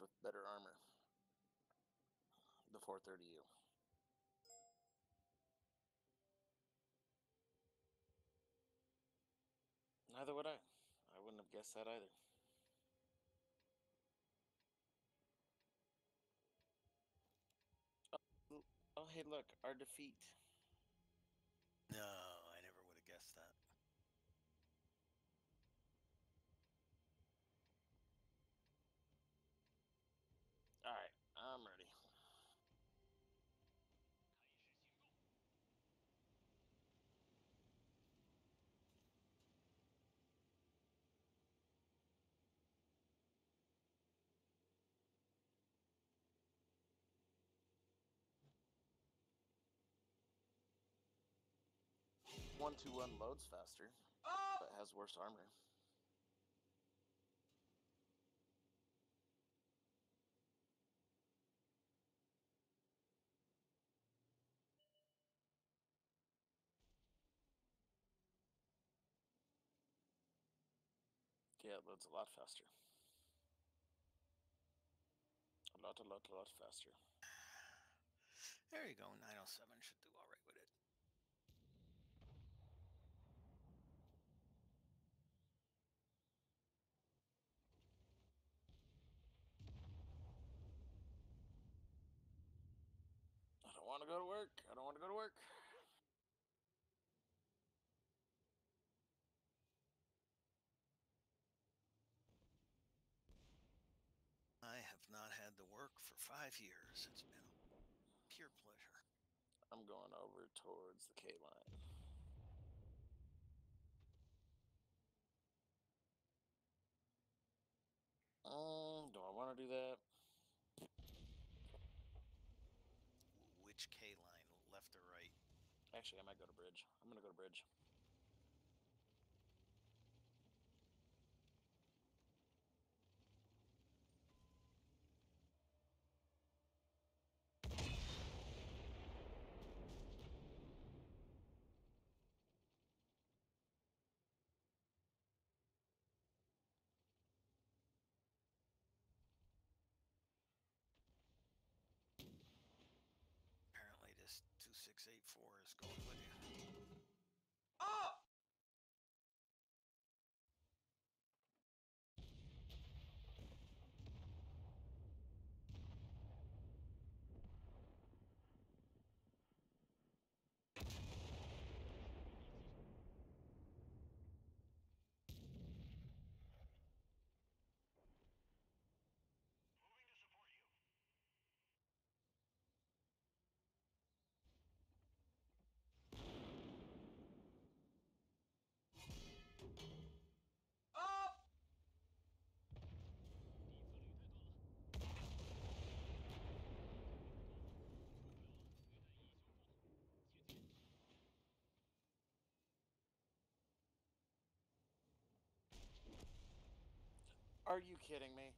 with better armor. The 430U. Neither would I. I wouldn't have guessed that either. Oh, oh hey, look, our defeat. No, I never would have guessed that. All right, I'm ready. One two one loads faster, but has worse armor. Yeah, it loads a lot faster. A lot, a lot, a lot faster. There you go. 907 should do all right with it. I don't want to go to work. I don't want to go to work. I have not had to work for five years. It's been a pure pleasure. I'm going over towards the K line. Um, do I want to do that? Which K line, left or right? Actually, I might go to bridge. I'm gonna go to bridge. 2684 is going Are you kidding me?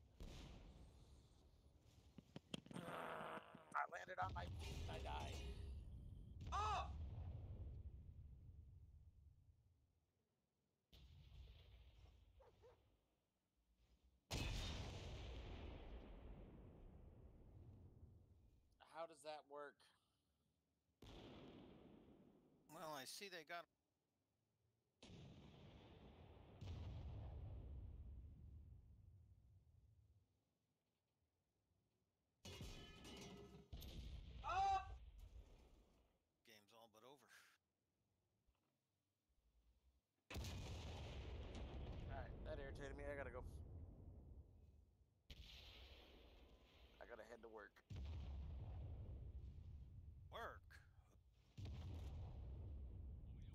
I landed on my feet and I died. Oh! How does that work? Well, I see they got. work. Work.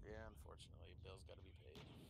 Yeah, unfortunately, bills got to be paid.